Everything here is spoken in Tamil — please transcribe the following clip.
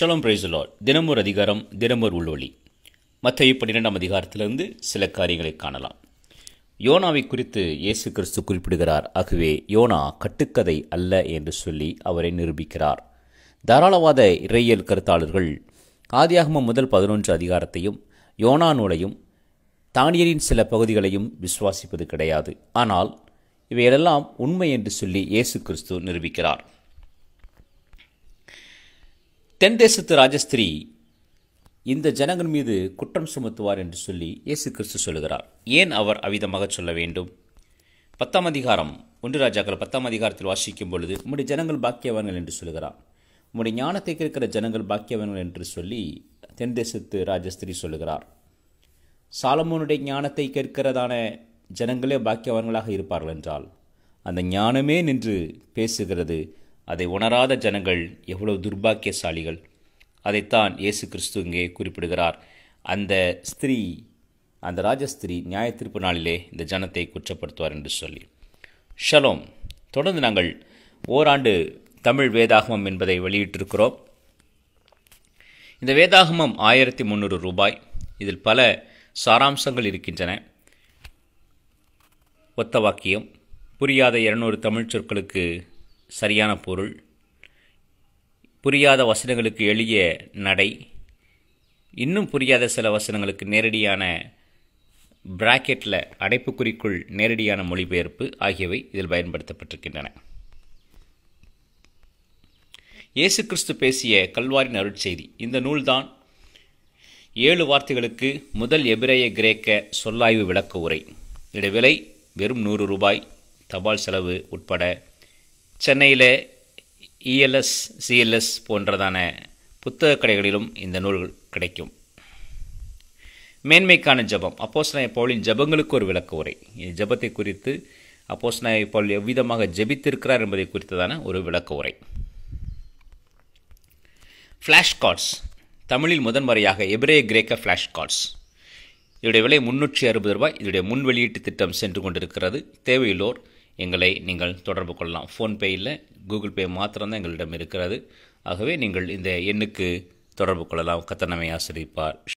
ஷலோம் பிரைசலாட் தினமூர் அதிகாரம் தினமொரு உள்ளொளி. மற்ற பன்னிரெண்டாம் அதிகாரத்திலிருந்து சில காரியங்களை காணலாம். யோனாவை குறித்து இயேசு கிறிஸ்து குறிப்பிடுகிறார். ஆகவே யோனா கட்டுக்கதை அல்ல என்று சொல்லி அவரை நிரூபிக்கிறார். தாராளவாத இறையியல் கருத்தாளர்கள் ஆதியாகம முதல் பதினொன்று அதிகாரத்தையும் யோனா நூலையும் தானியரின் சில பகுதிகளையும் விசுவாசிப்பது கிடையாது. ஆனால் இவையெல்லாம் உண்மை என்று சொல்லி இயேசு கிறிஸ்து நிரூபிக்கிறார். தென் தேசத்து ராஜஸ்திரி இந்த ஜனங்கள் மீது குற்றம் சுமத்துவார் என்று சொல்லி இயேசு கிறிஸ்து சொல்லுகிறார். ஏன் அவர் அவிதமாக சொல்ல வேண்டும்? பத்தாம் அதிகாரம் ஒன்று ராஜாக்கள் பத்தாம் அதிகாரத்தில் வாசிக்கும் பொழுது உம்முடைய ஜனங்கள் பாக்கியவான்கள் என்று சொல்லுகிறார். உம்முடைய ஞானத்தை கேட்கிற ஜனங்கள் பாக்கியவான்கள் என்று சொல்லி தென் தேசத்து ராஜஸ்திரி சொல்லுகிறார். சாலமோனுடைய ஞானத்தை கேட்கிறதான ஜனங்களே பாக்கியவான்களாக இருப்பார்கள் என்றால் அந்த ஞானமே நின்று பேசுகிறது அதை உணராத ஜனங்கள் எவ்வளவு துர்பாக்கியசாலிகள். அதைத்தான் இயேசு கிறிஸ்து இங்கே குறிப்பிடுகிறார். அந்த ஸ்திரீ அந்த ராஜஸ்திரீ நியாயத்தீர்ப்பு நாளிலே இந்த ஜனத்தை குற்றப்படுத்துவார் என்று சொல்லி. ஷலோம். தொடர்ந்து நாங்கள் ஓராண்டு தமிழ் வேதாகமம் என்பதை வெளியிட்டிருக்கிறோம். இந்த வேதாகமம் ஆயிரத்தி முந்நூறு ரூபாய். இதில் பல சாராம்சங்கள் இருக்கின்றன. ஒத்த வாக்கியம் புரியாத இருநூறு தமிழ் சொற்களுக்கு சரியான பொருள் புரியாத வசனங்களுக்கு எளிய நடை இன்னும் புரியாத சில வசனங்களுக்கு நேரடியான பிராக்கெட்டில் அடைப்புக்குறிக்குள் நேரடியான மொழிபெயர்ப்பு ஆகியவை இதில் பயன்படுத்தப்பட்டிருக்கின்றன. இயேசு கிறிஸ்து பேசிய கல்வாரின் அருட்செய்தி. இந்த நூல்தான் ஏழு வார்த்தைகளுக்கு முதல் எபிரேய கிரேக்க சொல்லாய்வு விளக்க உரை. இடைவிலை விலை வெறும் நூறு ரூபாய் தபால் செலவு உட்பட சென்னையில் இஎல்எஸ் சிஎல்எஸ் போன்றதான புத்தக கடைகளிலும் இந்த நூல்கள் கிடைக்கும். மேன்மைக்கான ஜபம். அப்போஸ்நாய பவுலின் ஜபங்களுக்கு ஒரு விளக்க உரை. ஜபத்தை குறித்து அப்போஸ்நாய பவுல் எவ்விதமாக ஜபித்திருக்கிறார் என்பதை குறித்ததான ஒரு விளக்க உரை. ஃப்ளாஷ் கார்ட்ஸ் தமிழில் முதன்முறையாக எபிரே கிரேக்க ஃப்ளாஷ் கார்ட்ஸ் இதோடைய விலை முன்னூற்றி அறுபது ரூபாய். இதோடைய முன் வெளியீட்டு திட்டம் சென்று கொண்டிருக்கிறது. தேவையுள்ளோர் எங்களை நீங்கள் தொடர்பு கொள்ளலாம். ஃபோன்பே இல்லை கூகுள் பே மாத்திரம்தான் எங்களிடம் இருக்கிறது. ஆகவே நீங்கள் இந்த எண்ணுக்கு தொடர்பு கொள்ளலாம். கத்தனமை ஆசிரிப்பார்.